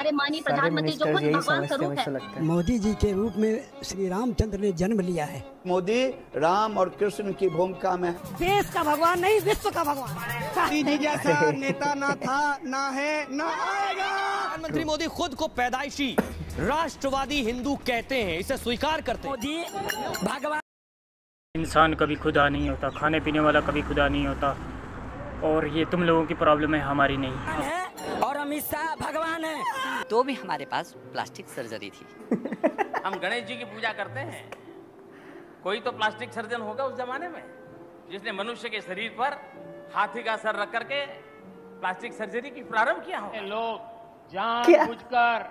हमारे माननीय प्रधानमंत्री जो खुद भगवान हैं स्वरूप है। मोदी जी के रूप में श्री रामचंद्र ने जन्म लिया है। मोदी राम और कृष्ण की भूमिका में। देश का भगवान नहीं विश्व का भगवान। जैसा नेता ना था ना है ना आएगा। प्रधानमंत्री मोदी खुद को पैदाइशी राष्ट्रवादी हिंदू कहते हैं इसे स्वीकार करते मोदी भगवान। इंसान कभी खुदा नहीं होता खाने पीने वाला कभी खुदा नहीं होता और ये तुम लोगों की प्रॉब्लम है हमारी नहीं। है और अमित शाह भगवान है। तो भी हमारे पास प्लास्टिक सर्जरी थी। हम गणेश जी की पूजा करते हैं। कोई तो प्लास्टिक सर्जन होगा उस जमाने में जिसने मनुष्य के शरीर पर हाथी का सर रख करके प्लास्टिक सर्जरी की प्रारंभ किया हो लोग जानबूझकर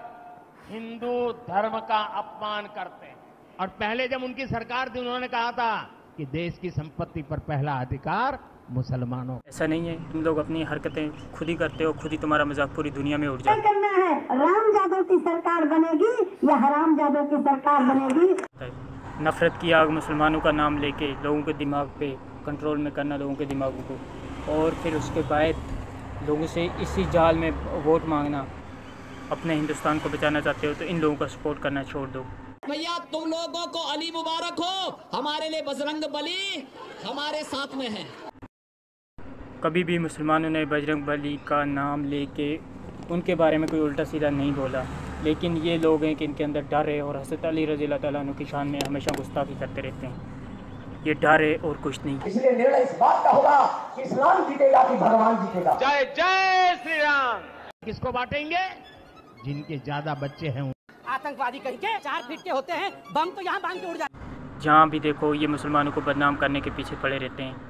हिंदू धर्म का अपमान करते हैं। और पहले जब उनकी सरकार थी उन्होंने कहा था कि देश की संपत्ति पर पहला अधिकार मुसलमानों ऐसा नहीं है तुम लोग अपनी हरकतें खुद ही करते हो खुद ही तुम्हारा मज़ाक पूरी दुनिया में उड़ जाए करना है? राम जादव की सरकार बनेगी या हराम जादव की सरकार बनेगी? नफरत की आग मुसलमानों का नाम लेके लोगों के दिमाग पे कंट्रोल में करना लोगों के दिमागों को। और फिर उसके बाद लोगों से इसी जाल में वोट मांगना। अपने हिंदुस्तान को बचाना चाहते हो तो इन लोगों का सपोर्ट करना छोड़ दो। भैया तुम लोगों को अली मुबारक हो। हमारे लिए बजरंग बली हमारे साथ में है। कभी भी मुसलमानों ने बजरंग बली का नाम लेके उनके बारे में कोई उल्टा सीधा नहीं बोला। लेकिन ये लोग हैं कि इनके अंदर डर है और हज़रत अली रज़ी तु की शान में हमेशा गुस्ताखी करते रहते हैं। ये डर है और कुछ नहीं। इसलिए निर्णय इस बात का होगा कि इस्लाम जीतेगा कि भगवान जीतेगा। जय जय श्री राम। किसको बांटेंगे? जिनके ज़्यादा बच्चे हैं आतंकवादी कहीं के? चार फीट के होते हैं बम तो यहाँ बाँध के उड़ जाते जहाँ भी देखो ये मुसलमानों को बदनाम करने के पीछे पड़े रहते हैं।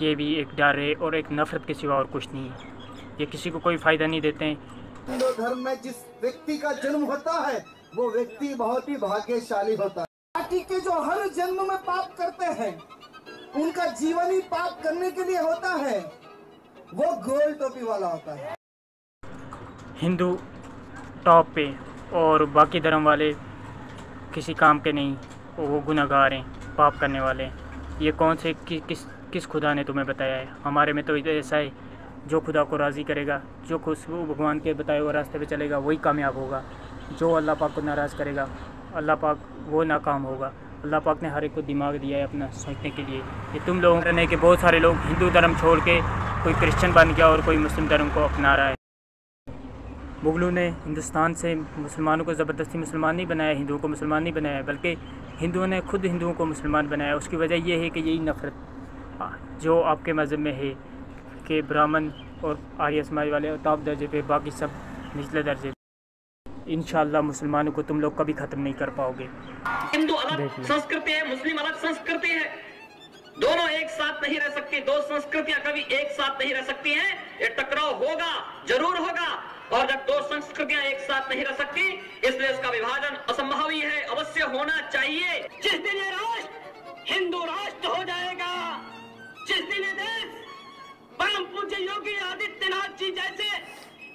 ये भी एक डर है और एक नफ़रत के सिवा और कुछ नहीं है। ये किसी को कोई फ़ायदा नहीं देते हैं। हिंदू धर्म में जिस व्यक्ति का जन्म होता है वो व्यक्ति बहुत ही भाग्यशाली होता है। पार्टी के जो हर जन्म में पाप करते हैं उनका जीवन ही पाप करने के लिए होता है वो गोल टोपी वाला होता है। हिंदू टॉप पे और बाकी धर्म वाले किसी काम के नहीं वो गुनागार हैं पाप करने वाले ये कौन से कि, किस किस खुदा ने तुम्हें बताया है? हमारे में तो ऐसा है, जो खुदा को राज़ी करेगा, जो खुश भगवान के बताए हुए रास्ते पे चलेगा, वही कामयाब होगा। जो अल्लाह पाक को नाराज़ करेगा, अल्लाह पाक वो नाकाम होगा। अल्लाह पाक ने हर एक को दिमाग दिया है अपना सोचने के लिए। ये तुम लोग रहने के बहुत सारे लोग हिंदू धर्म छोड़ के कोई क्रिश्चियन बन गया और कोई मुस्लिम धर्म को अपना रहा है। मुगलों ने हिंदुस्तान से मुसलमानों को ज़बरदस्ती मुसलमान नहीं बनाया, हिंदुओं को मुसलमान नहीं बनाया, बल्कि हिंदुओं ने खुद हिंदुओं को मुसलमान बनाया। उसकी वजह यह है कि यही नफ़रत जो आपके मज़हब में है कि ब्राह्मण और आर्य समाज वाले टॉप दर्जे पे बाकी सब निचले दर्जे इन मुसलमानों को तुम लोग कभी ख़त्म नहीं कर पाओगे। हिंदू अलग संस्कृति है मुस्लिम अलग संस्कृति है। दोनों एक साथ नहीं रह सकती दो संस्कृतियाँ कभी एक साथ नहीं रह सकती हैं। ये टकराव होगा ज़रूर होगा। और जब दो संस्कृतियाँ एक साथ नहीं रह सकती इसलिए इसका विभाजन असंभव ही है अवश्य होना चाहिए। जिस दिन ये पूज्य योगी आदित्यनाथ जी जैसे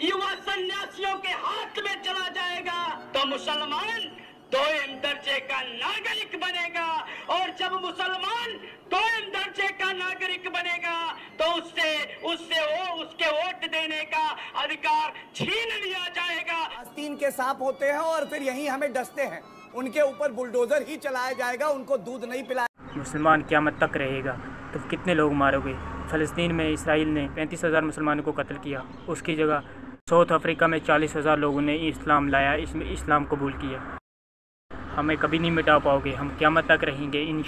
युवा सन्यासियों के हाथ में चला जाएगा तो मुसलमान दोयम दर्जे का नागरिक बनेगा। और जब मुसलमान दोयम दर्जे का नागरिक बनेगा तो उससे उससे वो उसके वोट देने का अधिकार छीन लिया जाएगा। आस्तीन के सांप होते हैं और फिर यही हमें डसते हैं। उनके ऊपर बुलडोजर ही चलाया जाएगा उनको दूध नहीं पिलाया मुसलमान क्या मत तक रहेगा तो कितने लोग मारोगे? फ़लस्तीन में इसराइल ने पैंतीस हज़ार मुसलमानों को कत्ल किया। उसकी जगह साउथ अफ्रीका में चालीस हज़ार लोगों ने इस्लाम लाया, इसमें इस्लाम कबूल किया। हमें कभी नहीं मिटा पाओगे। हम क्यामत तक रहेंगे इन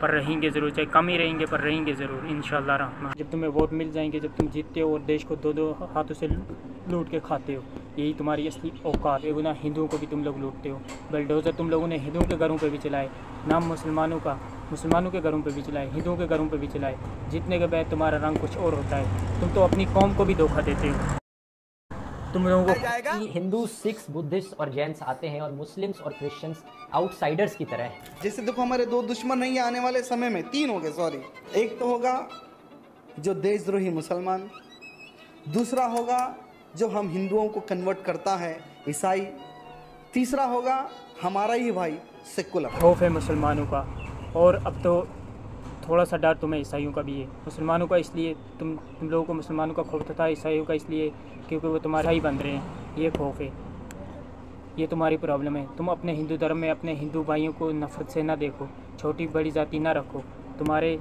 पर रहेंगे ज़रूर, चाहे कम ही रहेंगे, पर रहेंगे ज़रूर इन रहमान। जब तुम्हें वोट मिल जाएँगे, जब तुम जीतते हो और देश को दो दो हाथों से लूट के खाते हो, यही तुम्हारी असली औकात है। गुना हिंदुओं को भी तुम लोग लूटते हो। बलडोज़र तुम लोगों ने हिंदुओं के घरों पर भी चलाए नाम मुसलमानों का। मुसलमानों के घरों पर भी चलाए हिंदुओं के घरों पर भी चलाए। जीतने के बाद तुम्हारा रंग कुछ और होता है। तुम तो अपनी कौम को भी धोखा देते हो। तुम लोगों को हिंदू सिख्स बुद्धिस्ट और जैन्स आते हैं और मुस्लिम्स और क्रिश्चियंस आउटसाइडर्स की तरह हैं। जैसे देखो हमारे दो दुश्मन नहीं आने वाले समय में तीन हो गए सॉरी। एक तो होगा जो देशद्रोही मुसलमान दूसरा होगा जो हम हिंदुओं को कन्वर्ट करता है ईसाई तीसरा होगा हमारा ही भाई सेकुलर। खौफ है मुसलमानों का। और अब तो थोड़ा सा डर तुम्हें ईसाइयों का भी है। मुसलमानों का इसलिए तुम तुम लोगों को मुसलमानों का खौफ था, ईसाइयों का इसलिए क्योंकि वो तुम्हारा ही बन रहे हैं। ये खौफ है। ये तुम्हारी प्रॉब्लम है। तुम अपने हिंदू धर्म में अपने हिंदू भाइयों को नफरत से ना देखो। छोटी बड़ी जाति ना रखो। तुम्हारे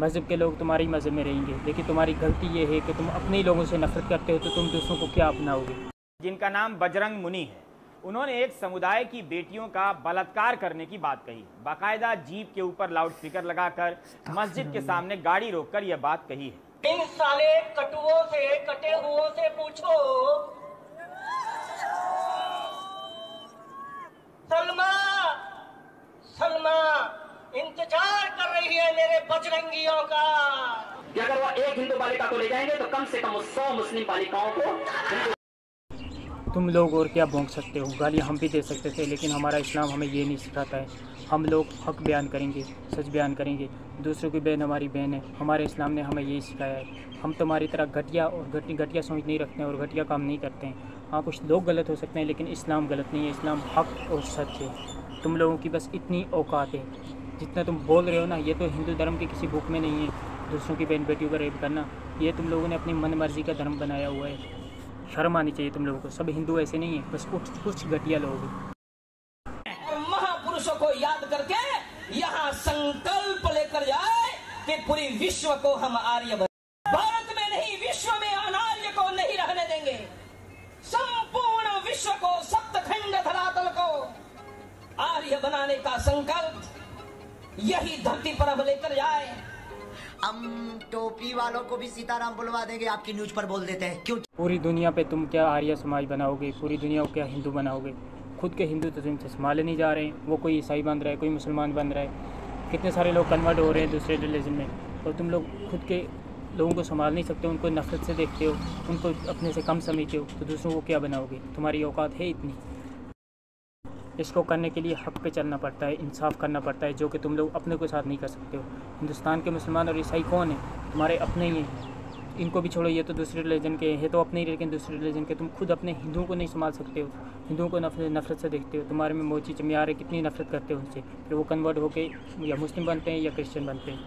मज़हब के लोग तुम्हारे ही मज़हब में रहेंगे। लेकिन तुम्हारी गलती ये है कि तुम अपने ही लोगों से नफरत करते हो तो तुम दूसरों को क्या अपनाओगे? जिनका नाम बजरंग मुनि है। उन्होंने एक समुदाय की बेटियों का बलात्कार करने की बात कही। बाकायदा जीप के ऊपर लाउड स्पीकर लगाकर मस्जिद के सामने गाड़ी रोककर यह बात कही है। इन साले कटुओं से कटे हुओं से पूछो। सलमा सलमा इंतज़ार कर रही है मेरे बजरंगियों का। अगर वो एक हिंदू बालिका को ले जाएँगे तो कम से कम सौ मुस्लिम बालिकाओं को तुम लोग और क्या भोंक सकते हो? गालियाँ हम भी दे सकते थे, लेकिन हमारा इस्लाम हमें ये नहीं सिखाता है। हम लोग हक बयान करेंगे, सच बयान करेंगे। दूसरों की बहन हमारी बहन है, हमारे इस्लाम ने हमें यही सिखाया है। हम तुम्हारी तरह घटिया और घटी घटिया सोच नहीं रखते हैं और घटिया काम नहीं करते हैं। हाँ कुछ लोग गलत हो सकते हैं, लेकिन इस्लाम गलत नहीं है। इस्लाम हक और सच है। तुम लोगों की बस इतनी औकात है। जितना तुम बोल रहे हो ना, ये तो हिंदू धर्म की किसी बुक में नहीं है। दूसरों की बहन बेटियों का रेप करना, ये तुम लोगों ने अपनी मन मर्ज़ी का धर्म बनाया हुआ है। शर्म आनी चाहिए तुम लोगों को। सब हिंदू ऐसे नहीं है, बस कुछ कुछ घटिया लोग महापुरुषों को याद करके यहाँ संकल्प लेकर जाए कि पूरी विश्व को हम आर्य भारत में नहीं, विश्व में अनार्य को नहीं रहने देंगे। संपूर्ण विश्व को, सप्तखंड धरातल को आर्य बनाने का संकल्प यही धरती पर अब लेकर जाए। हम टोपी वालों को भी सीताराम बुलवा देंगे, आपकी न्यूज़ पर बोल देते हैं। क्यों? पूरी दुनिया पे तुम क्या आर्य समाज बनाओगे? पूरी दुनिया को क्या हिंदू बनाओगे? खुद के हिंदू तो तुमसे संभाले नहीं जा रहे हैं। वो कोई ईसाई बन रहा है, कोई मुसलमान बन रहा है। कितने सारे लोग कन्वर्ट हो रहे हैं दूसरे रिलीजन में। और तुम लोग खुद के लोगों को संभाल नहीं सकते, उनको नफरत से देखते हो, उनको अपने से कम समझते हो तो दूसरों को क्या बनाओगे? तुम्हारी औकात है इतनी। इसको करने के लिए हक पे चलना पड़ता है, इंसाफ करना पड़ता है, जो कि तुम लोग अपने को साथ नहीं कर सकते हो। हिंदुस्तान के मुसलमान और ईसाई कौन है? तुम्हारे अपने ही हैं। इनको भी छोड़ो, ये तो दूसरे रिलीजन के हैं तो अपने ही लेकिन दूसरे रिलीजन के। तुम खुद अपने हिंदुओं को नहीं संभाल सकते हो। हिंदुओं को नफरत नफरत से देखते हो। तुम्हारे में मोची चमियारे कितनी नफरत करते हो उनसे। फिर वो कन्वर्ट होके या मुस्लिम बनते हैं या क्रिश्चियन बनते हैं।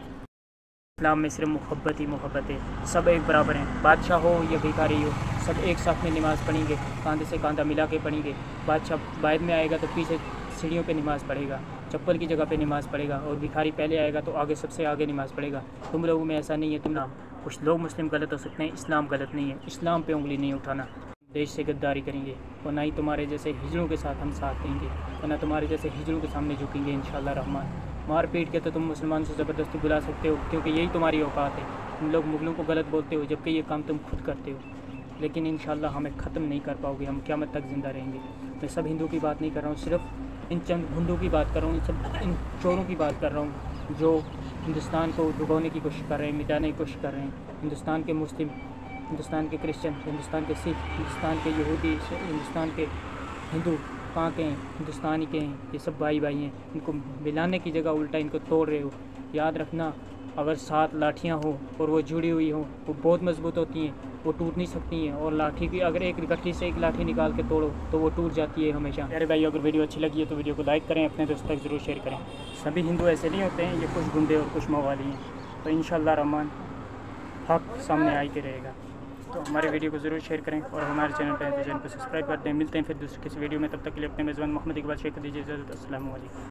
इस्लाम में सिर्फ़ मोहब्बत ही मोहब्बत है। सब एक बराबर हैं। बादशाह हो या भिखारी हो। सब एक साथ में नमाज़ पढ़ेंगे, कांधे से कांधा मिला के पढ़ेंगे। बादशाह बाद में आएगा तो पीछे सीढ़ियों पे नमाज़ पढ़ेगा, चप्पल की जगह पे नमाज़ पढ़ेगा और भिखारी पहले आएगा तो आगे सबसे आगे नमाज़ पढ़ेगा। तुम लोगों में ऐसा नहीं है, तुम नाम कुछ लोग मुस्लिम गलत हो सकते हैं, इस्लाम गलत नहीं है। इस्लाम पे उंगली नहीं उठाना। देश से गद्दारी करेंगे और ना ही तुम्हारे जैसे हिजड़ों के साथ हम साथ देंगे और ना तुम्हारे जैसे हिजड़ों के सामने झुकेंगे इन रहमान। मार पीट के तो तुम मुसलमान से ज़बरदस्ती बुला सकते हो, क्योंकि यही तुम्हारी औकात है। तुम लोग मुगलों को गलत बोलते हो, जबकि ये काम तुम खुद करते हो। लेकिन इन हमें ख़त्म नहीं कर पाओगे, हम क्या तक ज़िंदा रहेंगे। मैं सब हिंदू की बात नहीं कर रहा हूँ, सिर्फ़ इन चंद भुंडों की बात कर रहा हूँ, इन सब, इन चोरों की बात कर रहा हूँ, जो हिंदुस्तान को डुबोने की कोशिश कर रहे हैं, मिटाने की कोशिश कर रहे हैं। हिंदुस्तान के मुस्लिम, हिंदुस्तान के क्रिश्चियन, हिंदुस्तान के सिख, हिंदुस्तान के यहूदी, हिंदुस्तान के हिंदू कहाँ के हैं, हिंदुस्तानी के हैं, ये सब भाई भाई हैं। इनको मिलाने की जगह उल्टा इनको तोड़ रहे हो। याद रखना अगर सात लाठियाँ हो और वो जुड़ी हुई हो वो बहुत मज़बूत होती हैं वो टूट नहीं सकती हैं और लाठी की अगर एक गट्ठी से एक लाठी निकाल के तोड़ो तो वो टूट जाती है हमेशा। अरे भाई अगर वीडियो अच्छी लगी है तो वीडियो को लाइक करें अपने दोस्तों तक ज़रूर शेयर करें। सभी हिंदू ऐसे नहीं होते हैं ये कुछ गुंडे और कुछ मवाली हैं। तो इन रहमान हक सामने आई के रहेगा। तो हमारे वीडियो को ज़रूर शेयर करें और हमारे चैनल पर चैनल को सब्सक्राइब करते हैं मिलते हैं फिर दूसरे किसी वीडियो में तब तक के लिए अपने मेज़बान मोहम्मद इकबाल शेख दीजिए। इजाज़त असल